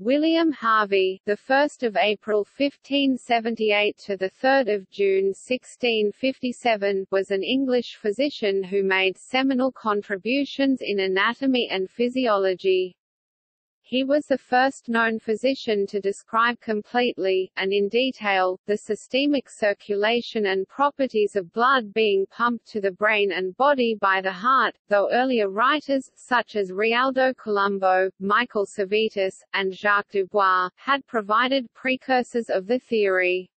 William Harvey, the 1st of April 1578 to the 3rd of June 1657, was an English physician who made seminal contributions in anatomy and physiology. He was the first known physician to describe completely, and in detail, the systemic circulation and properties of blood being pumped to the brain and body by the heart, though earlier writers, such as Realdo Colombo, Michael Servetus, and Jacques Dubois, had provided precursors of the theory.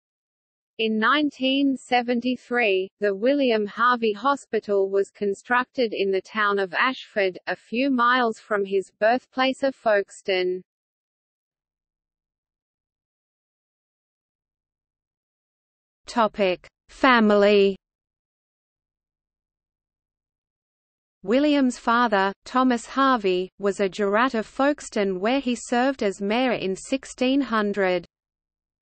In 1973, the William Harvey Hospital was constructed in the town of Ashford, a few miles from his birthplace of Folkestone. Topic: Family. William's father, Thomas Harvey, was a jurat of Folkestone where he served as mayor in 1600.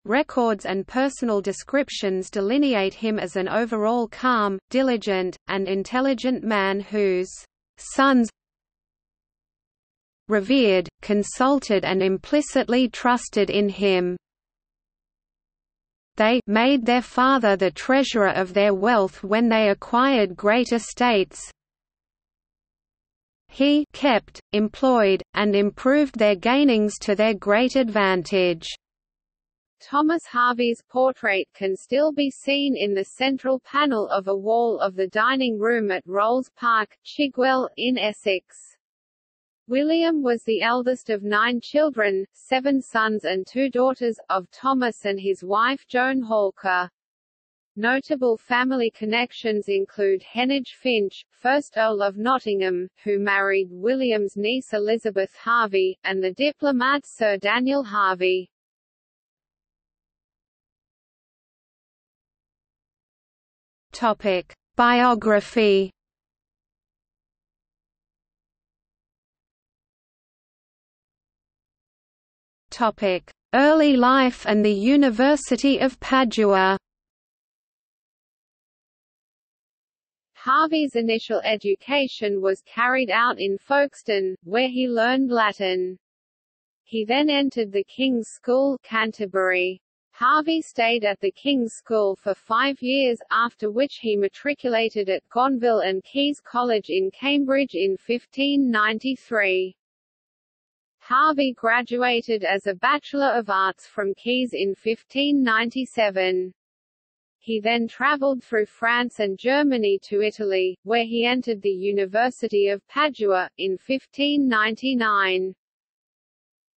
Records and personal descriptions delineate him as an overall calm, diligent, and intelligent man whose sons revered, consulted and implicitly trusted in him. They made their father the treasurer of their wealth when they acquired great estates. He kept, employed, and improved their gainings to their great advantage. Thomas Harvey's portrait can still be seen in the central panel of a wall of the dining room at Rolls Park, Chigwell, in Essex. William was the eldest of nine children, seven sons and two daughters, of Thomas and his wife Joan Hawker. Notable family connections include Heneage Finch, 1st Earl of Nottingham, who married William's niece Elizabeth Harvey, and the diplomat Sir Daniel Harvey. Topic: Biography. Topic: Early life and the University of Padua. Harvey's initial education was carried out in Folkestone, where he learned Latin. He then entered the King's School, Canterbury. Harvey stayed at the King's School for five years, after which he matriculated at Gonville and Caius College in Cambridge in 1593. Harvey graduated as a Bachelor of Arts from Caius in 1597. He then travelled through France and Germany to Italy, where he entered the University of Padua, in 1599.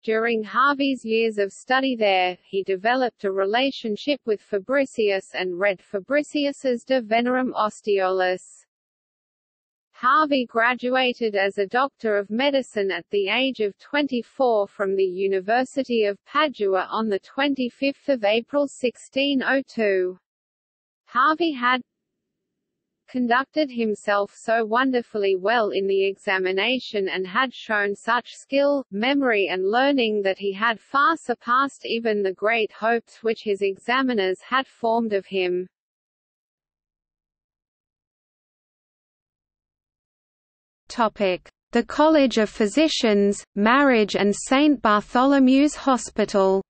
During Harvey's years of study there, he developed a relationship with Fabricius and read Fabricius's De Venarum Ostiolis. Harvey graduated as a Doctor of Medicine at the age of 24 from the University of Padua on 25 April 1602. Harvey had conducted himself so wonderfully well in the examination and had shown such skill, memory and learning that he had far surpassed even the great hopes which his examiners had formed of him. The College of Physicians, Marriage and St Bartholomew's Hospital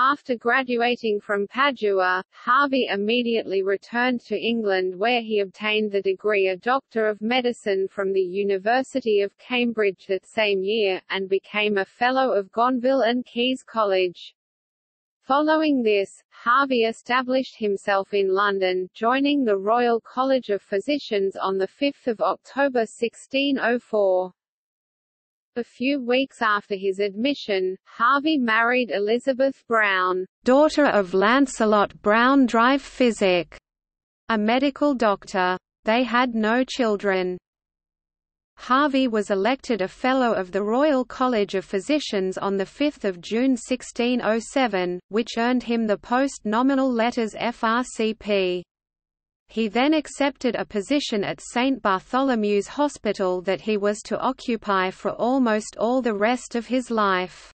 After graduating from Padua, Harvey immediately returned to England where he obtained the degree of Doctor of Medicine from the University of Cambridge that same year, and became a Fellow of Gonville and Caius College. Following this, Harvey established himself in London, joining the Royal College of Physicians on 5 October 1604. A few weeks after his admission, Harvey married Elizabeth Brown, daughter of Lancelot Brown Drive Physic, a medical doctor. They had no children. Harvey was elected a Fellow of the Royal College of Physicians on 5 June 1607, which earned him the post-nominal letters FRCP. He then accepted a position at St. Bartholomew's Hospital that he was to occupy for almost all the rest of his life.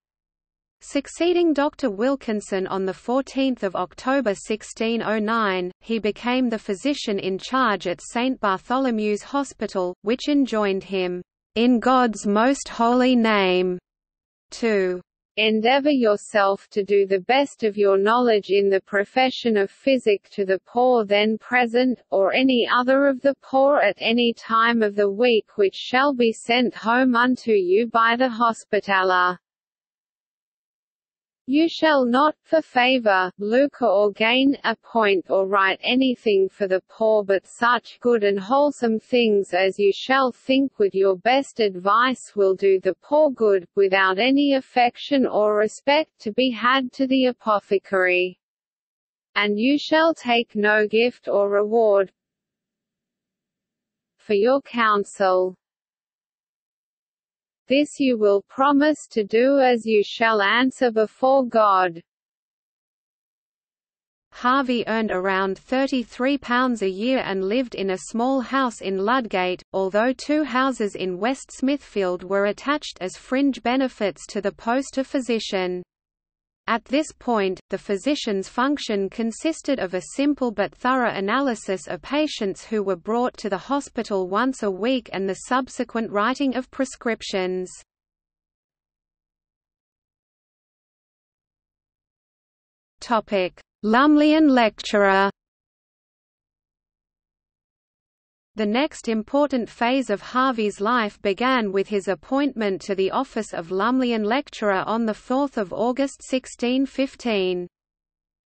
Succeeding Dr. Wilkinson on 14 October 1609, he became the physician in charge at St. Bartholomew's Hospital, which enjoined him, in God's most holy name, to endeavor yourself to do the best of your knowledge in the profession of physic to the poor then present, or any other of the poor at any time of the week which shall be sent home unto you by the hospitaller. You shall not, for favor, lucre or gain, appoint or write anything for the poor but such good and wholesome things as you shall think with your best advice will do the poor good, without any affection or respect to be had to the apothecary. And you shall take no gift or reward for your counsel, this you will promise to do as you shall answer before God. Harvey earned around £33 a year and lived in a small house in Ludgate, although two houses in West Smithfield were attached as fringe benefits to the post of physician. At this point, the physician's function consisted of a simple but thorough analysis of patients who were brought to the hospital once a week and the subsequent writing of prescriptions. Lumleian lecturer The next important phase of Harvey's life began with his appointment to the office of Lumleian Lecturer on 4 August 1615.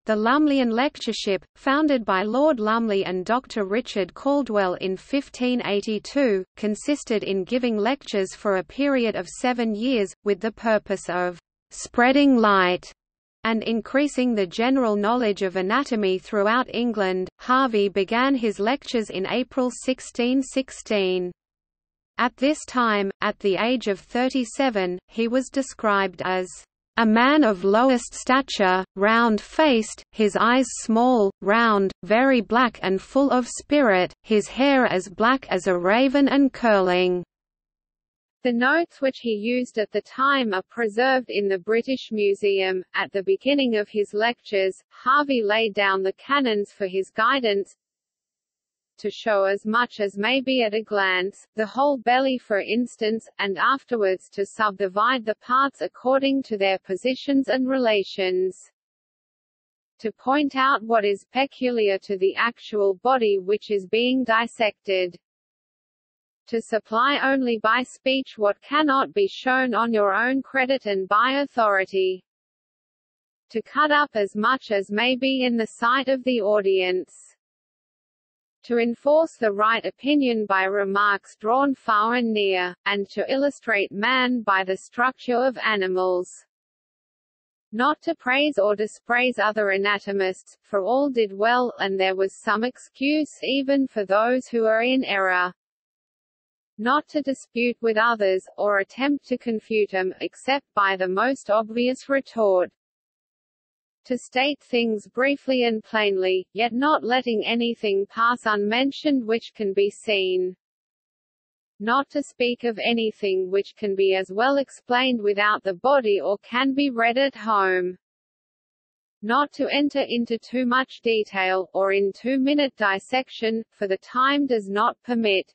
The Lumleian Lectureship, founded by Lord Lumley and Dr. Richard Caldwell in 1582, consisted in giving lectures for a period of seven years, with the purpose of «spreading light» and increasing the general knowledge of anatomy throughout England. Harvey began his lectures in April 1616. At this time, at the age of 37, he was described as a man of lowest stature, round-faced, his eyes small, round, very black and full of spirit, his hair as black as a raven and curling. The notes which he used at the time are preserved in the British Museum. At the beginning of his lectures, Harvey laid down the canons for his guidance to show as much as may be at a glance, the whole belly for instance, and afterwards to subdivide the parts according to their positions and relations. To point out what is peculiar to the actual body which is being dissected to supply only by speech what cannot be shown on your own credit and by authority. To cut up as much as may be in the sight of the audience. To enforce the right opinion by remarks drawn far and near, and to illustrate man by the structure of animals not to praise or dispraise other anatomists, for all did well, and there was some excuse even for those who are in error not to dispute with others, or attempt to confute them, except by the most obvious retort. To state things briefly and plainly, yet not letting anything pass unmentioned which can be seen. Not to speak of anything which can be as well explained without the body or can be read at home not to enter into too much detail, or in two-minute dissection, for the time does not permit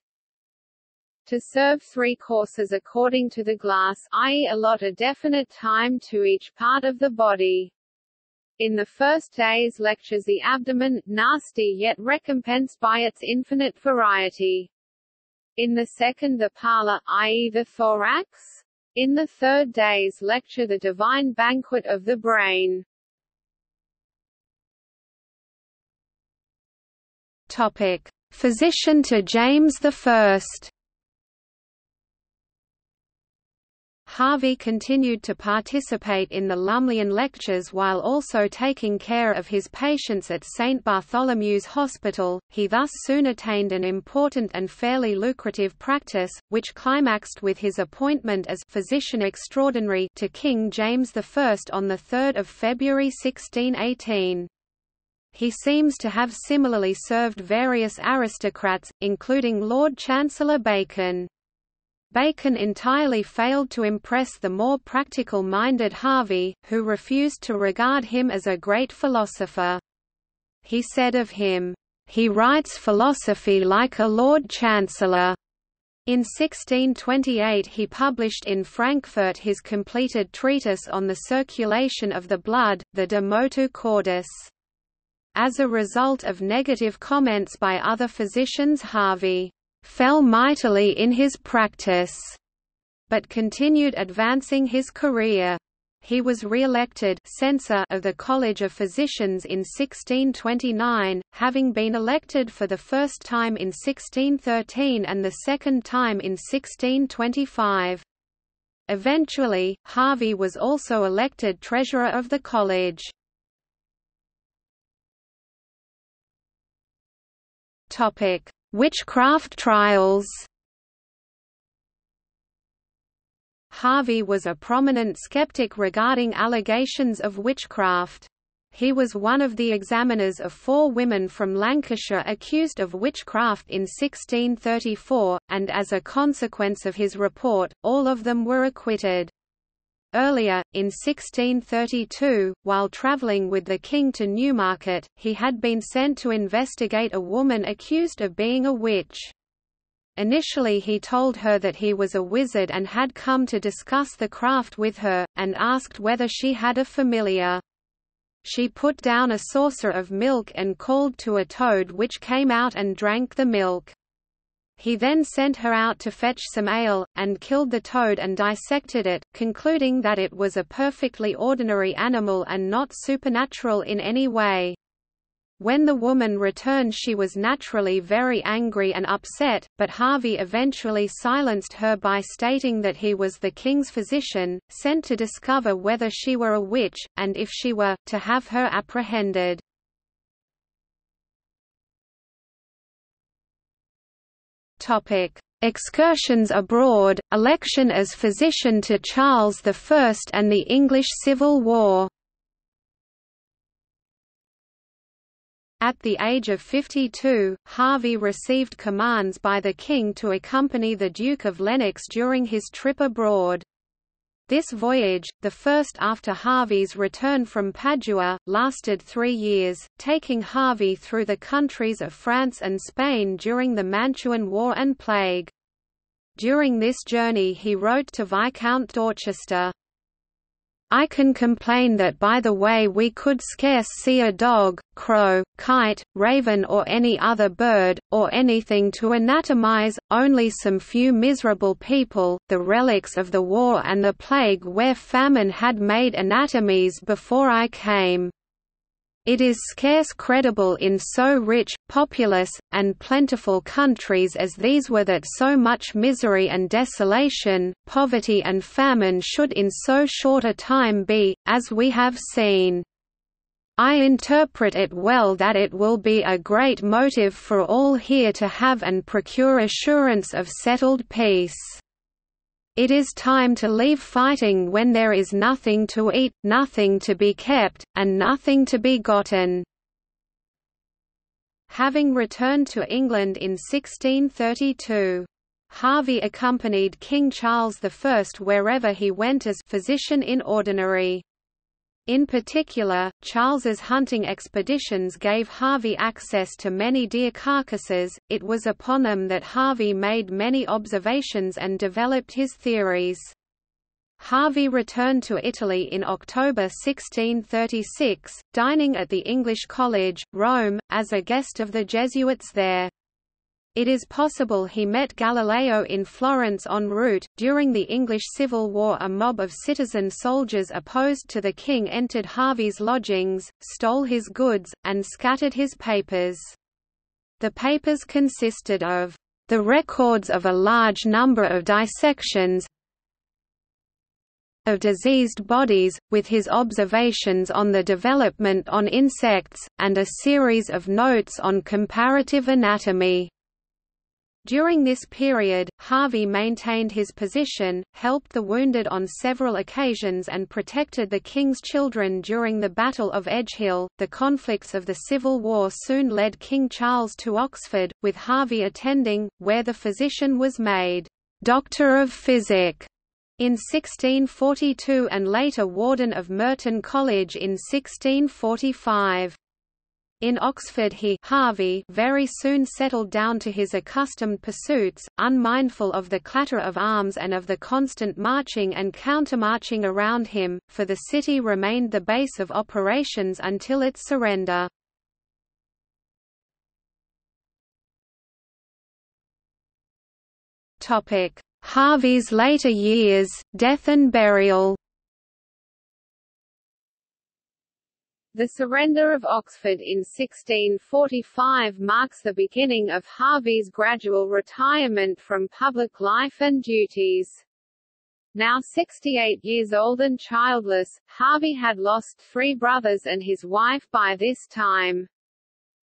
to serve three courses according to the glass i.e. allot a definite time to each part of the body. In the first day's lectures the abdomen, nasty yet recompensed by its infinite variety. In the second the pala, i.e. the thorax. In the third day's lecture the divine banquet of the brain. Topic. Physician to James I Harvey continued to participate in the Lumleian lectures while also taking care of his patients at St Bartholomew's Hospital. He thus soon attained an important and fairly lucrative practice, which climaxed with his appointment as physician extraordinary to King James I on 3 February 1618. He seems to have similarly served various aristocrats, including Lord Chancellor Bacon. Bacon entirely failed to impress the more practical-minded Harvey, who refused to regard him as a great philosopher. He said of him, "...he writes philosophy like a Lord Chancellor." In 1628 he published in Frankfurt his completed treatise on the circulation of the blood, the De Motu Cordis. As a result of negative comments by other physicians Harvey fell mightily in his practice, but continued advancing his career. He was re-elected censor of the College of Physicians in 1629, having been elected for the first time in 1613 and the second time in 1625. Eventually, Harvey was also elected treasurer of the college. Topic: Witchcraft trials. Harvey was a prominent skeptic regarding allegations of witchcraft. He was one of the examiners of four women from Lancashire accused of witchcraft in 1634, and as a consequence of his report, all of them were acquitted. Earlier, in 1632, while travelling with the king to Newmarket, he had been sent to investigate a woman accused of being a witch. Initially he told her that he was a wizard and had come to discuss the craft with her, and asked whether she had a familiar. She put down a saucer of milk and called to a toad which came out and drank the milk. He then sent her out to fetch some ale, and killed the toad and dissected it, concluding that it was a perfectly ordinary animal and not supernatural in any way. When the woman returned she was naturally very angry and upset, but Harvey eventually silenced her by stating that he was the king's physician, sent to discover whether she were a witch, and if she were, to have her apprehended. Excursions abroad, election as physician to Charles I and the English Civil War At the age of 52, Harvey received commands by the king to accompany the Duke of Lennox during his trip abroad. This voyage, the first after Harvey's return from Padua, lasted three years, taking Harvey through the countries of France and Spain during the Mantuan War and Plague. During this journey he wrote to Viscount Dorchester, I can complain that by the way we could scarce see a dog, crow, kite, raven or any other bird, or anything to anatomize, only some few miserable people, the relics of the war and the plague where famine had made anatomies before I came. It is scarce credible in so rich, populous, and plentiful countries as these were that so much misery and desolation, poverty and famine should in so short a time be, as we have seen. I interpret it well that it will be a great motive for all here to have and procure assurance of settled peace. It is time to leave fighting when there is nothing to eat, nothing to be kept, and nothing to be gotten. Having returned to England in 1632, Harvey accompanied King Charles I wherever he went as physician in ordinary. In particular, Charles's hunting expeditions gave Harvey access to many deer carcasses, it was upon them that Harvey made many observations and developed his theories. Harvey returned to Italy in October 1636, dining at the English College, Rome, as a guest of the Jesuits there. It is possible he met Galileo in Florence en route. During the English Civil War, a mob of citizen soldiers opposed to the king entered Harvey's lodgings, stole his goods, and scattered his papers. The papers consisted of the records of a large number of dissections of diseased bodies, with his observations on the development on insects, and a series of notes on comparative anatomy. During this period, Harvey maintained his position, helped the wounded on several occasions, and protected the king's children during the Battle of Edgehill. The conflicts of the Civil War soon led King Charles to Oxford, with Harvey attending, where the physician was made Doctor of Physic in 1642 and later Warden of Merton College in 1645. In Oxford he Harvey very soon settled down to his accustomed pursuits, unmindful of the clatter of arms and of the constant marching and countermarching around him, for the city remained the base of operations until its surrender. Harvey's later years, death and burial The surrender of Oxford in 1645 marks the beginning of Harvey's gradual retirement from public life and duties. Now 68 years old and childless, Harvey had lost three brothers and his wife by this time.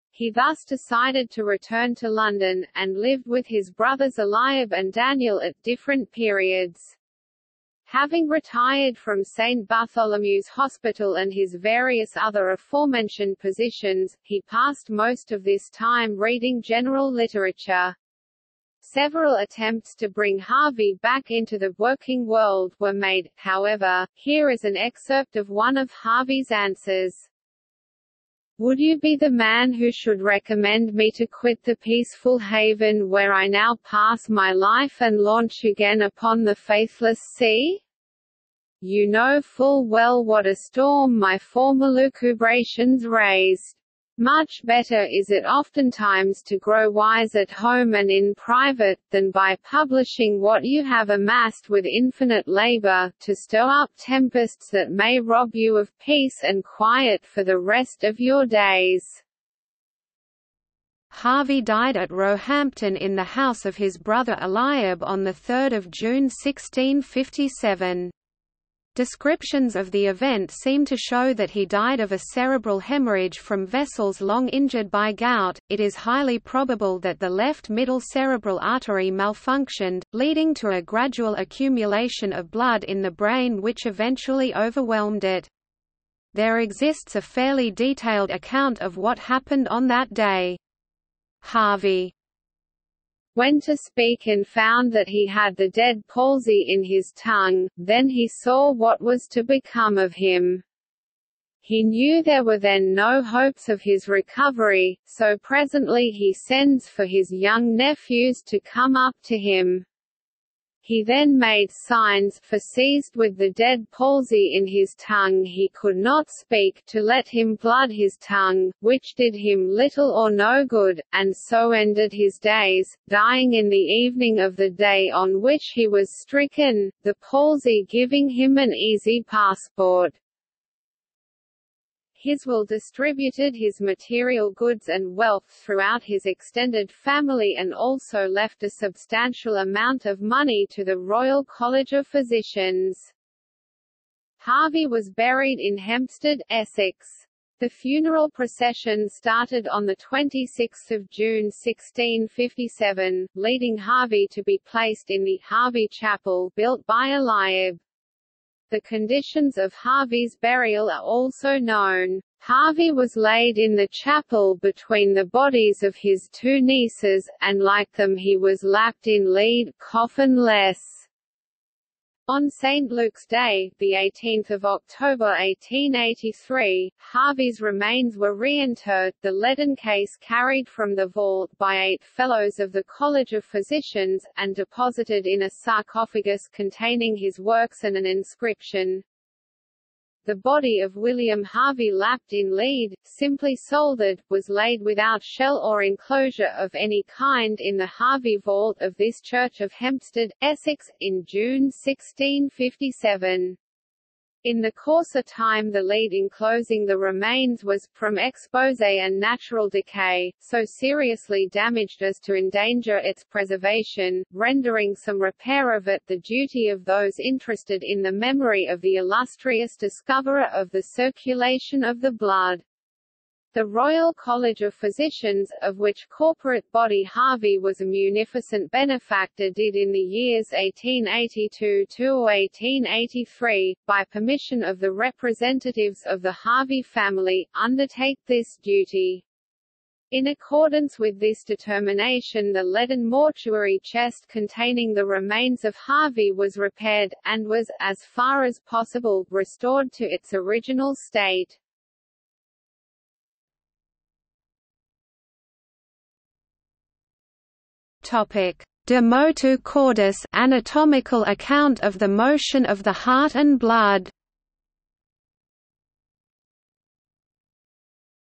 He thus decided to return to London, and lived with his brothers Eliab and Daniel at different periods. Having retired from St. Bartholomew's Hospital and his various other aforementioned positions, he passed most of this time reading general literature. Several attempts to bring Harvey back into the working world were made, however, here is an excerpt of one of Harvey's answers. Would you be the man who should recommend me to quit the peaceful haven where I now pass my life and launch again upon the faithless sea? You know full well what a storm my former lucubrations raised. Much better is it oftentimes to grow wise at home and in private, than by publishing what you have amassed with infinite labor, to stir up tempests that may rob you of peace and quiet for the rest of your days. Harvey died at Roehampton in the house of his brother Eliab on 3 June 1657. Descriptions of the event seem to show that he died of a cerebral hemorrhage from vessels long injured by gout. It is highly probable that the left middle cerebral artery malfunctioned, leading to a gradual accumulation of blood in the brain which eventually overwhelmed it. There exists a fairly detailed account of what happened on that day. Harvey went to speak and found that he had the dead palsy in his tongue, then he saw what was to become of him. He knew there were then no hopes of his recovery, so presently he sends for his young nephews to come up to him. He then made signs, for seized with the dead palsy in his tongue he could not speak, to let him blood his tongue, which did him little or no good, and so ended his days, dying in the evening of the day on which he was stricken, the palsy giving him an easy passport. His will distributed his material goods and wealth throughout his extended family and also left a substantial amount of money to the Royal College of Physicians. Harvey was buried in Hempstead, Essex. The funeral procession started on 26 June 1657, leading Harvey to be placed in the Harvey Chapel built by Eliab. The conditions of Harvey's burial are also known. Harvey was laid in the chapel between the bodies of his two nieces, and like them he was lapped in lead coffin-less. On St. Luke's Day, 18 October 1883, Harvey's remains were reinterred, the leaden case carried from the vault by eight Fellows of the College of Physicians, and deposited in a sarcophagus containing his works and an inscription, the body of William Harvey lapped in lead, simply soldered, was laid without shell or enclosure of any kind in the Harvey vault of this church of Hempstead, Essex, in June 1657. In the course of time the lead enclosing the remains was, from expose and natural decay, so seriously damaged as to endanger its preservation, rendering some repair of it the duty of those interested in the memory of the illustrious discoverer of the circulation of the blood. The Royal College of Physicians, of which corporate body Harvey was a munificent benefactor did in the years 1882–1883, by permission of the representatives of the Harvey family, undertake this duty. In accordance with this determination the leaden mortuary chest containing the remains of Harvey was repaired, and was, as far as possible, restored to its original state. Topic: De motu cordis anatomical account of the motion of the heart and blood.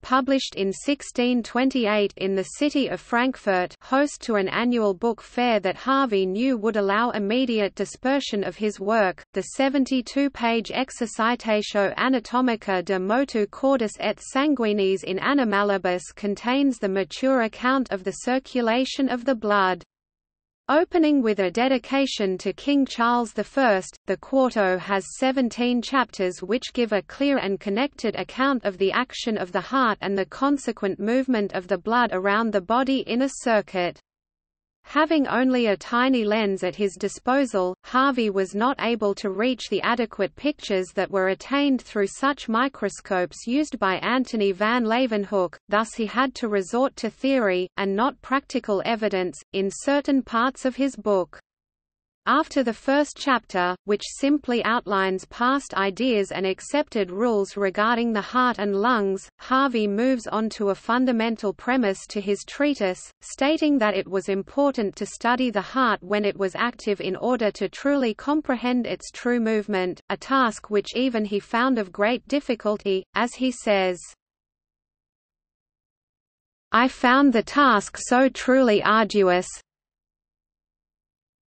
Published in 1628 in the city of Frankfurt host to an annual book fair that Harvey knew would allow immediate dispersion of his work, the 72-page Exercitatio Anatomica de motu cordis et sanguinis in animalibus contains the mature account of the circulation of the blood. Opening with a dedication to King Charles I, the quarto has 17 chapters which give a clear and connected account of the action of the heart and the consequent movement of the blood around the body in a circuit. Having only a tiny lens at his disposal, Harvey was not able to reach the adequate pictures that were attained through such microscopes used by Antony van Leeuwenhoek, thus he had to resort to theory, and not practical evidence, in certain parts of his book. After the first chapter, which simply outlines past ideas and accepted rules regarding the heart and lungs, Harvey moves on to a fundamental premise to his treatise, stating that it was important to study the heart when it was active in order to truly comprehend its true movement, a task which even he found of great difficulty, as he says. I found the task so truly arduous,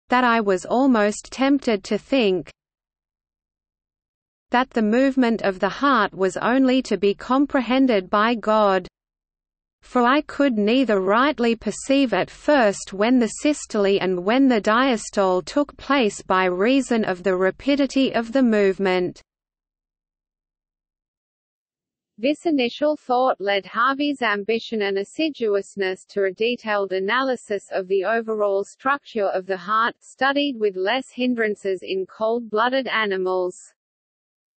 that I was almost tempted to think that the movement of the heart was only to be comprehended by God. For I could neither rightly perceive at first when the systole and when the diastole took place by reason of the rapidity of the movement. This initial thought led Harvey's ambition and assiduousness to a detailed analysis of the overall structure of the heart, studied with less hindrances in cold-blooded animals.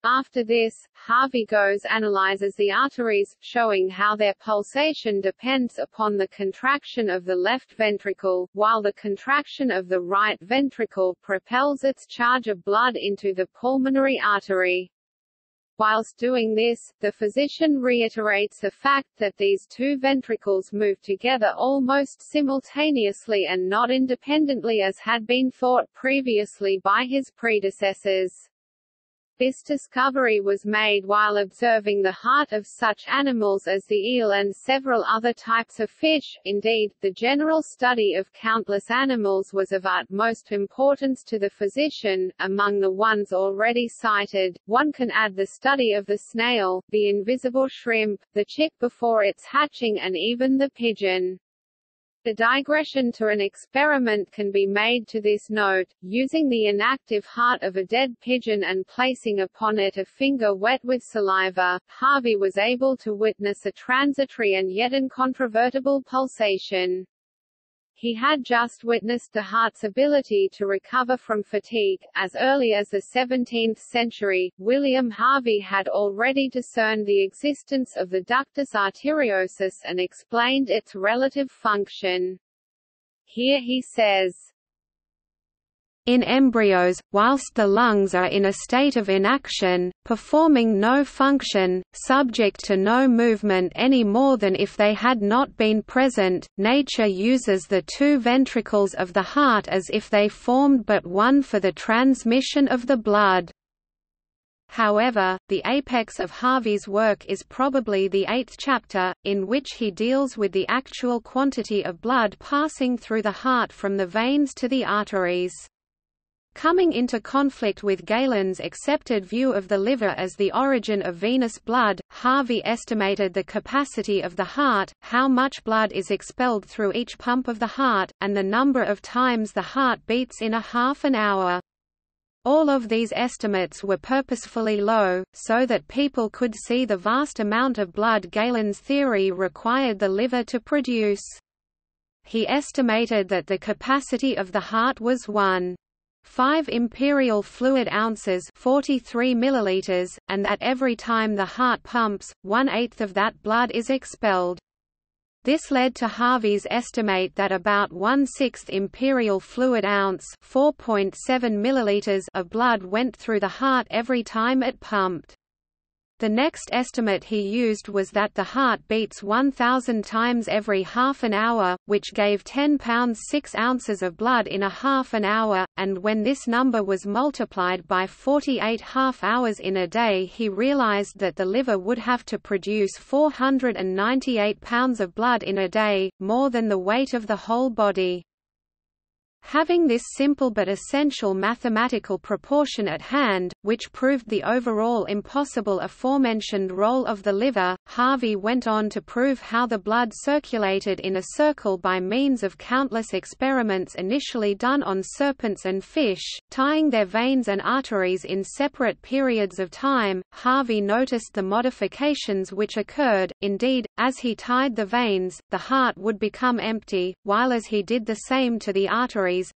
After this, Harvey goes analyzes the arteries, showing how their pulsation depends upon the contraction of the left ventricle, while the contraction of the right ventricle propels its charge of blood into the pulmonary artery. Whilst doing this, the physician reiterates the fact that these two ventricles move together almost simultaneously and not independently as had been thought previously by his predecessors. This discovery was made while observing the heart of such animals as the eel and several other types of fish. Indeed, the general study of countless animals was of utmost importance to the physician. Among the ones already cited, one can add the study of the snail, the invisible shrimp, the chick before its hatching and even the pigeon. The digression to an experiment can be made to this note, using the inactive heart of a dead pigeon and placing upon it a finger wet with saliva, Harvey was able to witness a transitory and yet incontrovertible pulsation. He had just witnessed the heart's ability to recover from fatigue. As early as the 17th century, William Harvey had already discerned the existence of the ductus arteriosus and explained its relative function. Here he says, in embryos, whilst the lungs are in a state of inaction, performing no function, subject to no movement any more than if they had not been present, nature uses the two ventricles of the heart as if they formed but one for the transmission of the blood. However, the apex of Harvey's work is probably the eighth chapter, in which he deals with the actual quantity of blood passing through the heart from the veins to the arteries. Coming into conflict with Galen's accepted view of the liver as the origin of venous blood, Harvey estimated the capacity of the heart, how much blood is expelled through each pump of the heart, and the number of times the heart beats in a half an hour. All of these estimates were purposefully low, so that people could see the vast amount of blood Galen's theory required the liver to produce. He estimated that the capacity of the heart was 1. 5 imperial fluid ounces 43 milliliters, and that every time the heart pumps, one-eighth of that blood is expelled. This led to Harvey's estimate that about one-sixth imperial fluid ounce 4.7 milliliters of blood went through the heart every time it pumped. The next estimate he used was that the heart beats 1,000 times every half an hour, which gave 10 pounds 6 ounces of blood in a half an hour, and when this number was multiplied by 48 half hours in a day he realized that the liver would have to produce 498 pounds of blood in a day, more than the weight of the whole body. Having this simple but essential mathematical proportion at hand, which proved the overall impossible aforementioned role of the liver, Harvey went on to prove how the blood circulated in a circle by means of countless experiments initially done on serpents and fish, tying their veins and arteries in separate periods of time. Harvey noticed the modifications which occurred, indeed, as he tied the veins, the heart would become empty, while as he did the same to the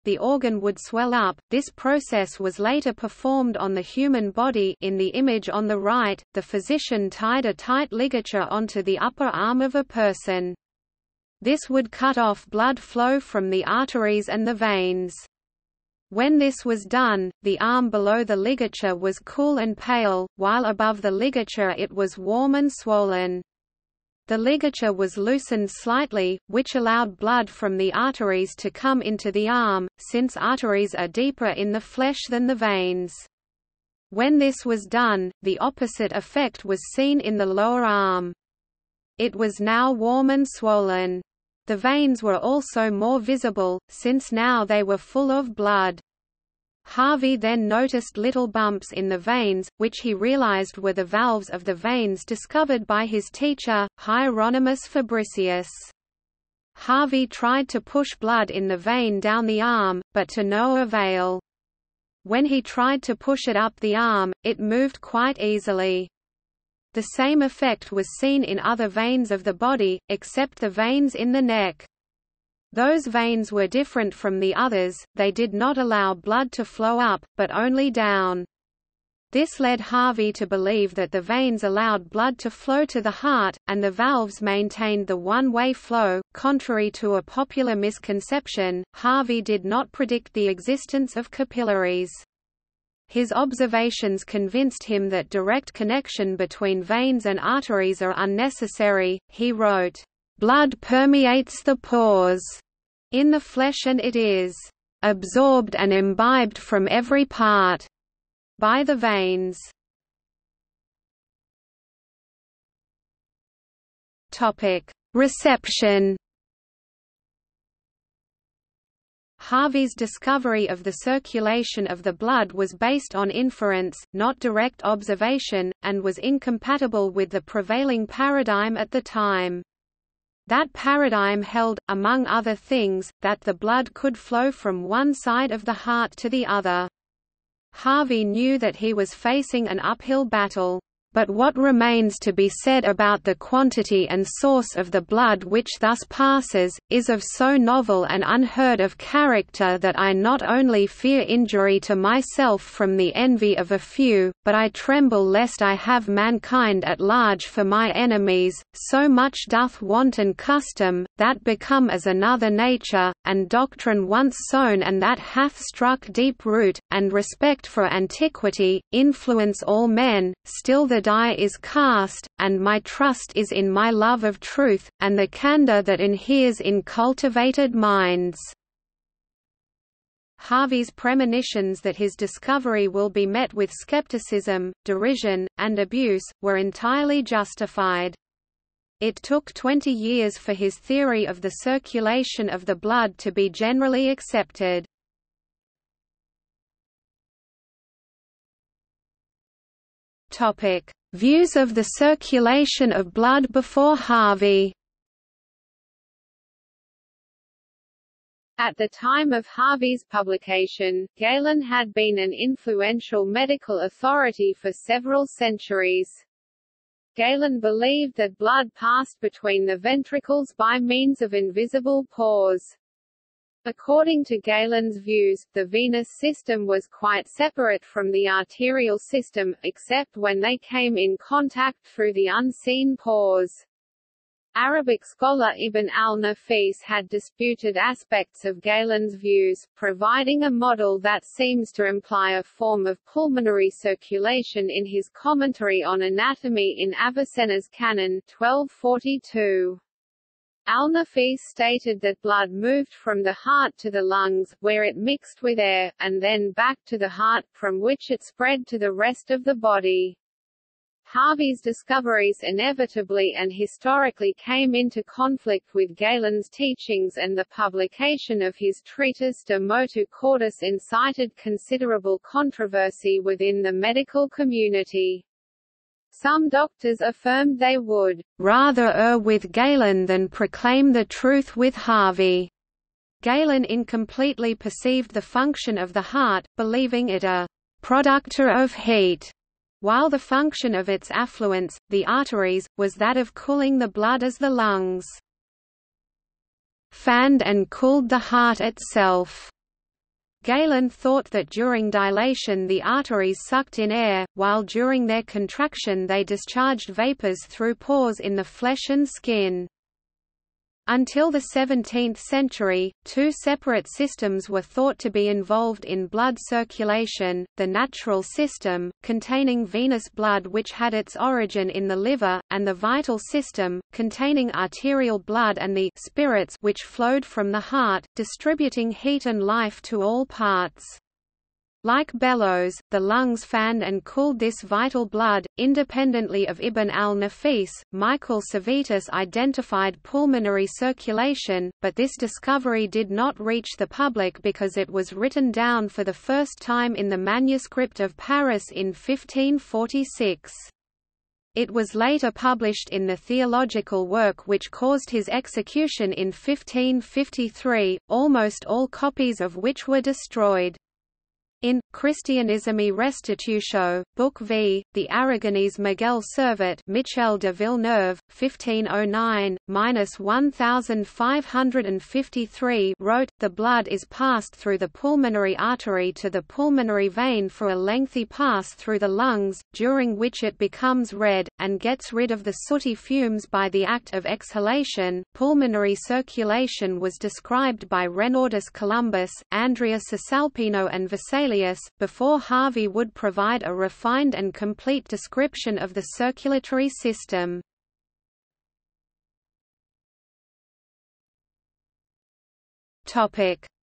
the organ would swell up. This process was later performed on the human body in the image on the right, the physician tied a tight ligature onto the upper arm of a person. This would cut off blood flow from the arteries and the veins. When this was done, the arm below the ligature was cool and pale, while above the ligature it was warm and swollen. The ligature was loosened slightly, which allowed blood from the arteries to come into the arm, since arteries are deeper in the flesh than the veins. When this was done, the opposite effect was seen in the lower arm. It was now warm and swollen. The veins were also more visible, since now they were full of blood. Harvey then noticed little bumps in the veins, which he realized were the valves of the veins discovered by his teacher, Hieronymus Fabricius. Harvey tried to push blood in the vein down the arm, but to no avail. When he tried to push it up the arm, it moved quite easily. The same effect was seen in other veins of the body, except the veins in the neck. Those veins were different from the others, they did not allow blood to flow up, but only down. This led Harvey to believe that the veins allowed blood to flow to the heart, and the valves maintained the one-way flow. Contrary to a popular misconception, Harvey did not predict the existence of capillaries. His observations convinced him that direct connection between veins and arteries are unnecessary. He wrote, Blood permeates the pores in the flesh and it is absorbed and imbibed from every part by the veins. Topic: Reception. Harvey's discovery of the circulation of the blood was based on inference, not direct observation, and was incompatible with the prevailing paradigm at the time. That paradigm held, among other things, that the blood could flow from one side of the heart to the other. Harvey knew that he was facing an uphill battle. But what remains to be said about the quantity and source of the blood which thus passes, is of so novel and unheard of character that I not only fear injury to myself from the envy of a few, but I tremble lest I have mankind at large for my enemies, so much doth wanton custom, that become as another nature, and doctrine once sown and that hath struck deep root, and respect for antiquity, influence all men, still the die is cast, and my trust is in my love of truth, and the candour that inheres in cultivated minds." Harvey's premonitions that his discovery will be met with skepticism, derision, and abuse, were entirely justified. It took 20 years for his theory of the circulation of the blood to be generally accepted. Topic: Views of the circulation of blood before Harvey. At the time of Harvey's publication, Galen had been an influential medical authority for several centuries. Galen believed that blood passed between the ventricles by means of invisible pores. According to Galen's views, the venous system was quite separate from the arterial system, except when they came in contact through the unseen pores. Arabic scholar Ibn al-Nafis had disputed aspects of Galen's views, providing a model that seems to imply a form of pulmonary circulation in his commentary on anatomy in Avicenna's Canon 1242. Al-Nafis stated that blood moved from the heart to the lungs, where it mixed with air, and then back to the heart, from which it spread to the rest of the body. Harvey's discoveries inevitably and historically came into conflict with Galen's teachings and the publication of his treatise De Motu Cordis incited considerable controversy within the medical community. Some doctors affirmed they would rather err with Galen than proclaim the truth with Harvey. Galen incompletely perceived the function of the heart, believing it a productor of heat while the function of its affluents, the arteries, was that of cooling the blood as the lungs fanned and cooled the heart itself. Galen thought that during dilation the arteries sucked in air, while during their contraction they discharged vapors through pores in the flesh and skin. Until the 17th century, two separate systems were thought to be involved in blood circulation, the natural system, containing venous blood which had its origin in the liver, and the vital system, containing arterial blood and the spirits which flowed from the heart, distributing heat and life to all parts. Like bellows, the lungs fanned and cooled this vital blood. Independently of Ibn al-Nafis, Michael Servetus identified pulmonary circulation, but this discovery did not reach the public because it was written down for the first time in the manuscript of Paris in 1546. It was later published in the theological work which caused his execution in 1553, almost all copies of which were destroyed. In Christianismi Restitutio, Book V, the Aragonese Miguel Servet Michel de Villeneuve, 1509-1553 wrote, The blood is passed through the pulmonary artery to the pulmonary vein for a lengthy pass through the lungs, during which it becomes red, and gets rid of the sooty fumes by the act of exhalation. Pulmonary circulation was described by Renaldus Columbus, Andrea Cesalpino and Vesalius before Harvey would provide a refined and complete description of the circulatory system.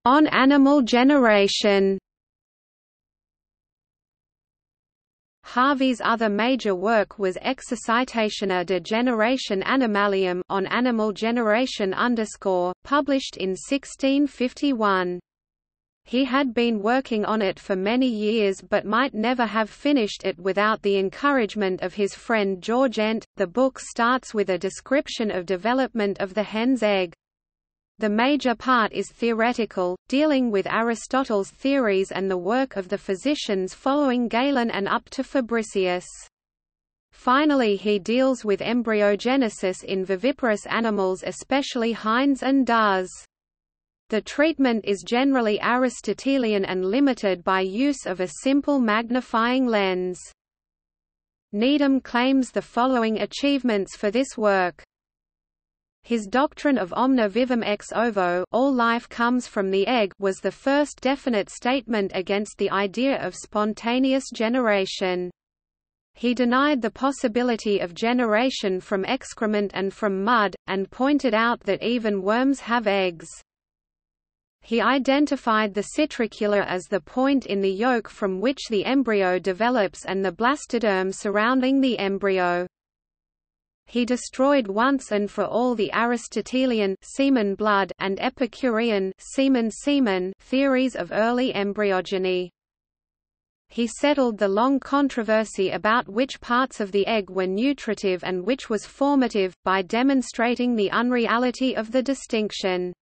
On animal generation Harvey's other major work was Exercitationes de Generatione Animalium on animal generation published in 1651. He had been working on it for many years but might never have finished it without the encouragement of his friend George Ent. The book starts with a description of development of the hen's egg. The major part is theoretical, dealing with Aristotle's theories and the work of the physicians following Galen and up to Fabricius. Finally he deals with embryogenesis in viviparous animals especially hinds and does. The treatment is generally Aristotelian and limited by use of a simple magnifying lens. Needham claims the following achievements for this work. His doctrine of omne vivum ex ovo all life comes from the egg was the first definite statement against the idea of spontaneous generation. He denied the possibility of generation from excrement and from mud, and pointed out that even worms have eggs. He identified the cicatricula as the point in the yolk from which the embryo develops and the blastoderm surrounding the embryo. He destroyed once and for all the Aristotelian semen blood and Epicurean semen semen theories of early embryogeny. He settled the long controversy about which parts of the egg were nutritive and which was formative, by demonstrating the unreality of the distinction.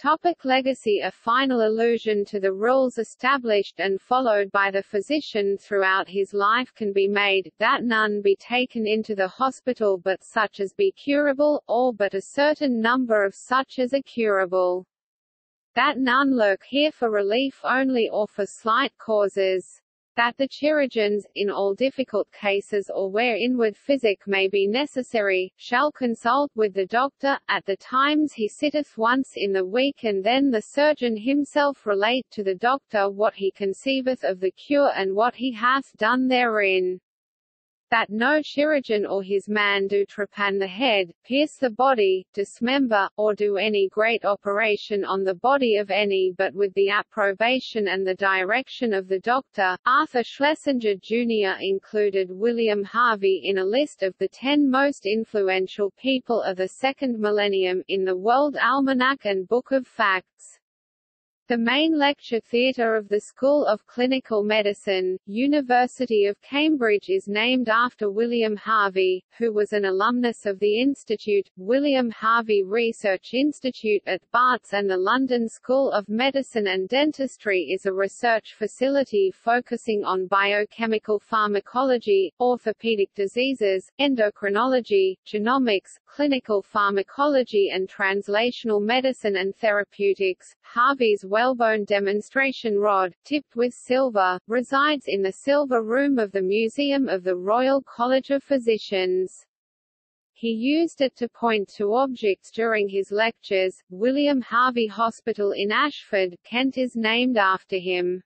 Topic legacy A final allusion to the rules established and followed by the physician throughout his life can be made, that none be taken into the hospital but such as be curable, or but a certain number of such as are curable. That none lurk here for relief only or for slight causes. That the chirurgeons, in all difficult cases or where inward physic may be necessary, shall consult with the doctor, at the times he sitteth once in the week and then the surgeon himself relate to the doctor what he conceiveth of the cure and what he hath done therein that no chirurgeon or his man do trepan the head, pierce the body, dismember, or do any great operation on the body of any but with the approbation and the direction of the doctor. Arthur Schlesinger Jr. included William Harvey in a list of the ten most influential people of the second millennium in the World Almanac and Book of Facts. The main lecture theatre of the School of Clinical Medicine, University of Cambridge is named after William Harvey, who was an alumnus of the Institute, William Harvey Research Institute at Barts and the London School of Medicine and Dentistry is a research facility focusing on biochemical pharmacology, orthopedic diseases, endocrinology, genomics, clinical pharmacology and translational medicine and therapeutics. Harvey's whalebone demonstration rod, tipped with silver, resides in the Silver Room of the Museum of the Royal College of Physicians. He used it to point to objects during his lectures. William Harvey Hospital in Ashford, Kent is named after him.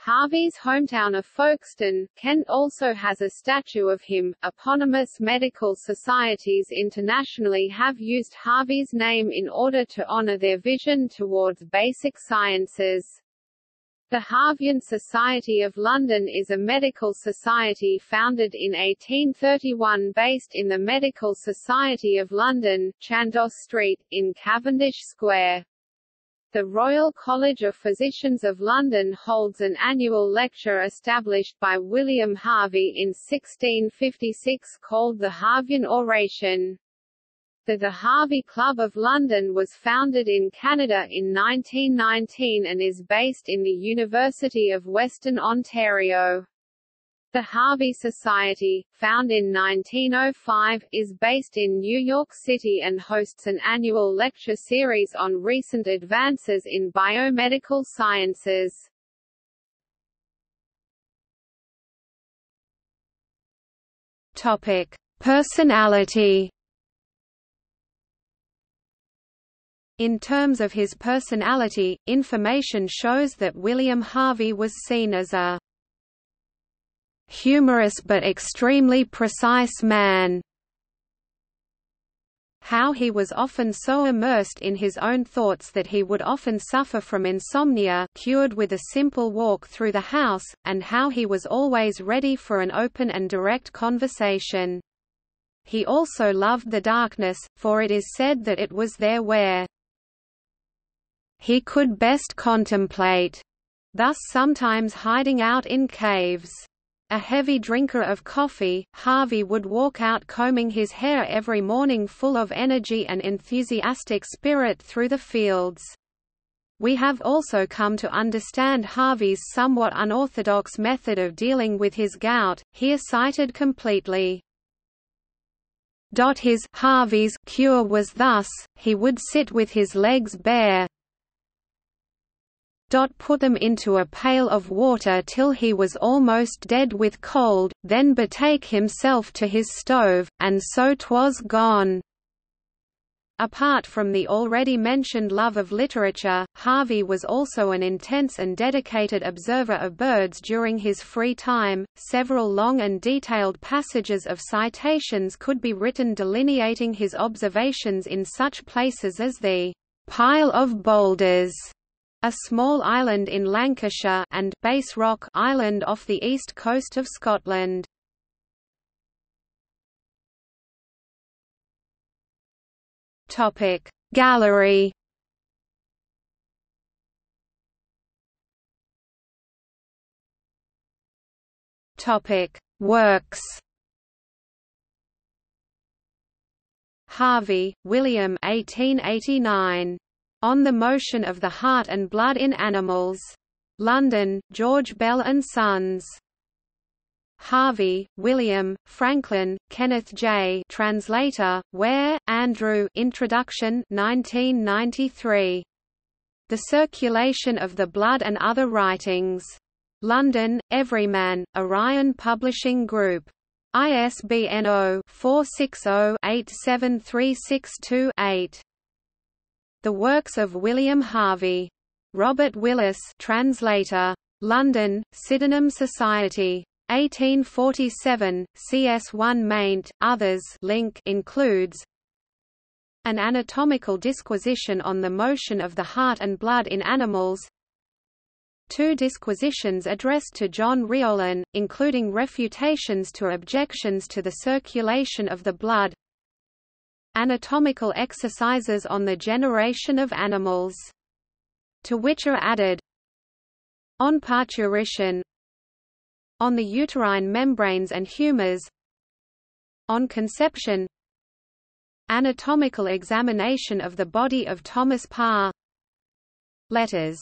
Harvey's hometown of Folkestone, Kent also has a statue of him. Eponymous medical societies internationally have used Harvey's name in order to honor their vision towards basic sciences. The Harveyan Society of London is a medical society founded in 1831 based in the Medical Society of London, Chandos Street, in Cavendish Square. The Royal College of Physicians of London holds an annual lecture established by William Harvey in 1656 called the Harveyan Oration. The The Harvey Club of London was founded in Canada in 1919 and is based in the University of Western Ontario. The Harvey Society, found in 1905, is based in New York City and hosts an annual lecture series on recent advances in biomedical sciences. Topic: Personality. In terms of his personality, information shows that William Harvey was seen as a humorous but extremely precise man. How he was often so immersed in his own thoughts that he would often suffer from insomnia cured with a simple walk through the house, and how he was always ready for an open and direct conversation. He also loved the darkness, for it is said that it was there where he could best contemplate, thus sometimes hiding out in caves. A heavy drinker of coffee, Harvey would walk out combing his hair every morning full of energy and enthusiastic spirit through the fields. We have also come to understand Harvey's somewhat unorthodox method of dealing with his gout, here cited completely. His Harvey's cure was thus, he would sit with his legs bare, put them into a pail of water till he was almost dead with cold, then betake himself to his stove, and so 'twas gone. Apart from the already mentioned love of literature, Harvey was also an intense and dedicated observer of birds during his free time. Several long and detailed passages of citations could be written delineating his observations in such places as the pile of boulders a small island in Lancashire and Bass Rock Island off the east coast of Scotland. Topic Gallery. Topic Works. Harvey, William 1889 on the Motion of the Heart and Blood in Animals. London, George Bell and Sons. Harvey, William, Franklin, Kenneth J. Translator, Wear, Andrew Introduction 1993. The Circulation of the Blood and Other Writings. London, Everyman, Orion Publishing Group. ISBN 0-460-87362-8. The Works of William Harvey. Robert Willis. Translator. London, Sydenham Society. 1847, CS1 maint, others. Link. Includes An anatomical disquisition on the motion of the heart and blood in animals. Two disquisitions addressed to John Riolan, including refutations to objections to the circulation of the blood Anatomical exercises on the generation of animals. To which are added On parturition on the uterine membranes and humors On conception Anatomical examination of the body of Thomas Parr Letters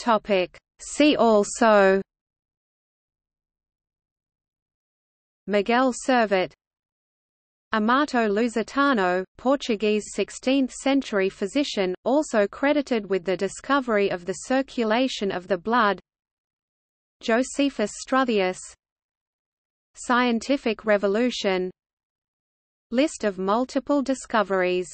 Topic. See also Miguel Servet. Amato Lusitano, Portuguese 16th-century physician, also credited with the discovery of the circulation of the blood. Josephus Struthius. Scientific revolution. List of multiple discoveries